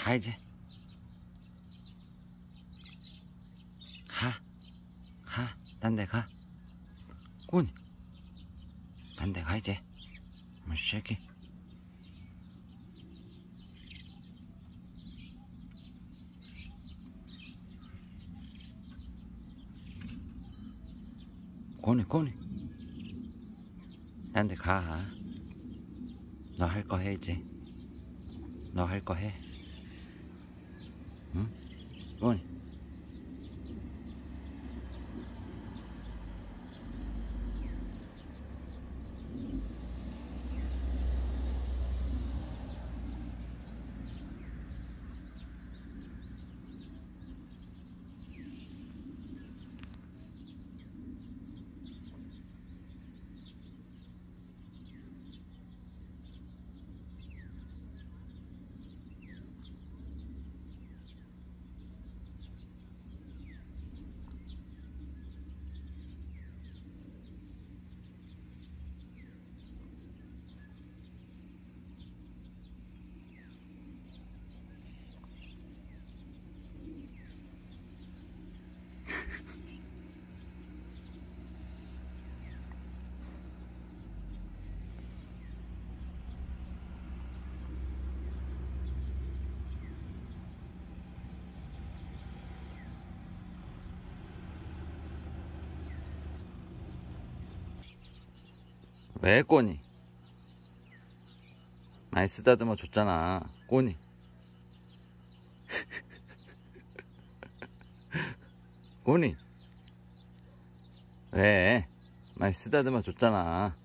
가 이제 가가딴 데가. 꼬니 딴데 가 이제. 뭐 새끼. 꼬니 꼬니. 딴 데 가. 너 할 거 해 이제. 너 할 거 해. 응? 꼬니 왜 꼬니? 많이 쓰다듬어 줬잖아. 꼬니. 꼬니. 왜? 많이 쓰다듬어 줬잖아.